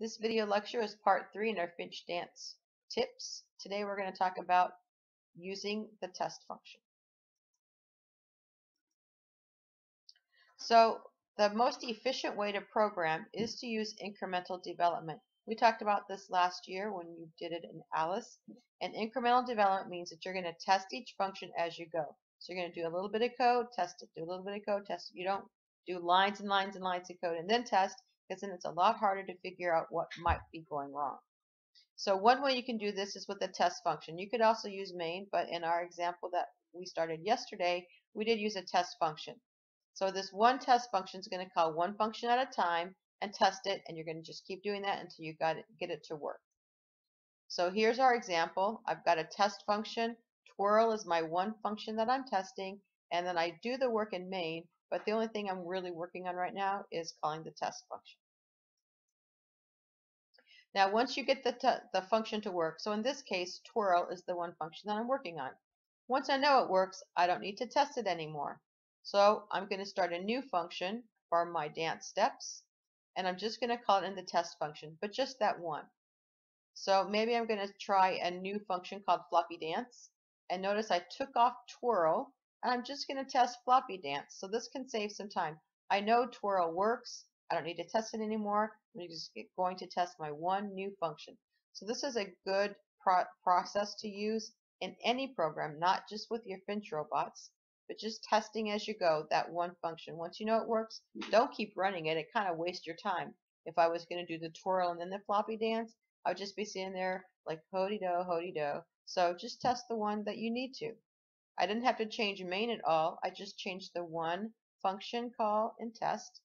This video lecture is part three in our Finch dance tips. Today we're going to talk about using the test function. So the most efficient way to program is to use incremental development. We talked about this last year when you did it in Alice. And incremental development means that you're going to test each function as you go. So you're going to do a little bit of code, test it, do a little bit of code, test it. You don't do lines and lines and lines of code and then test because then it's a lot harder to figure out what might be going wrong. So one way you can do this is with a test function. You could also use main, but in our example that we started yesterday, we did use a test function. So this one test function is going to call one function at a time and test it, and you're going to just keep doing that until you got it, get it to work. So here's our example. I've got a test function. Twirl is my one function that I'm testing, and then I do the work in main, but the only thing I'm really working on right now is calling the test function. Now once you get the, the function to work, so in this case twirl is the one function that I'm working on. Once I know it works, I don't need to test it anymore. So I'm going to start a new function for my dance steps and I'm just going to call it in the test function, but just that one. So maybe I'm going to try a new function called floppy dance and notice I took off twirl I'm just going to test floppy dance. So this can save some time. I know twirl works. I don't need to test it anymore. I'm just going to test my one new function. So this is a good pro process to use in any program, not just with your Finch robots, but just testing as you go that one function. Once you know it works, don't keep running it. It kind of wastes your time. If I was going to do the twirl and then the floppy dance, I would just be sitting there like hody-do, hody-do. So just test the one that you need to. I didn't have to change main at all. I just changed the one function call in test.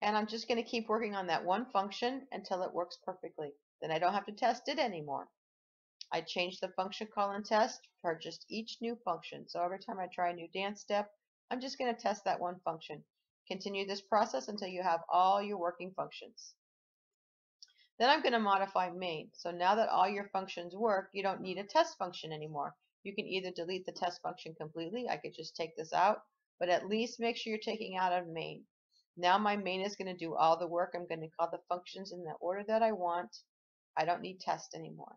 And I'm just going to keep working on that one function until it works perfectly. Then I don't have to test it anymore. I change the function call and test for just each new function. So every time I try a new dance step, I'm just going to test that one function. Continue this process until you have all your working functions. Then I'm going to modify main. So now that all your functions work, you don't need a test function anymore. You can either delete the test function completely. I could just take this out, but at least make sure you're taking out of main. Now my main is going to do all the work. I'm going to call the functions in the order that I want. I don't need test anymore.